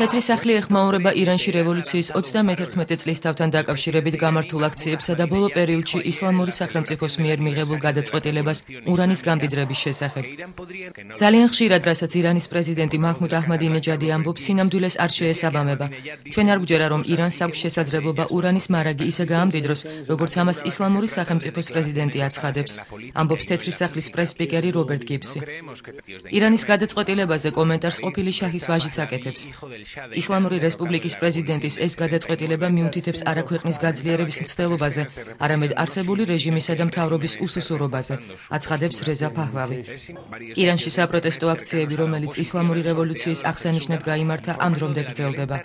თეთრი სახლი ეხმაურება ირანში რევოლუციის 31 წლის თავთან დაკავშირებით გამართულ აქციებსა და ბოლო პერიოდში ისლამური სახელმწიფოს მიერ მიღებულ გადაწყვეტილებას ურანის გამდიდრების შესახებ. ძალიან ხშირად, რასაც ირანის პრეზიდენტი მაჰმუდ აჰმადინეჯადი ამბობს, სინამდვილეს არ შეესაბამება. ჩვენ არ გვჯერა, რომ ირანს აქვს შესაძლებლობა ურანის მარაგი ისე გაამდიდროს, როგორც ამას ისლამური სახელმწიფოს პრეზიდენტი აცხადებს. ამბობს თეთრი სახლის პრესპიკერი რობერტ გიბსი. ირანის გადაწყვეტილებაზე კომენტარს ყოფილი შაჰის ვაჟიც აკეთებს. ისლამური რესპუბლიკის პრეზიდენტის ეს გადაწყვეტილება მიუთითებს არა ქვეყნის გაძლიერების მცდელობაზე, არამედ არსებული რეჟიმისა და მთავრობის უსუსურობაზე, აცხადებს რეზა ფაჰლავი. ირანში საპროტესტო აქციები, რომელიც ისლამური რევოლუციის აღსანიშნად გამართა, ამ დრომდე გრძელდება.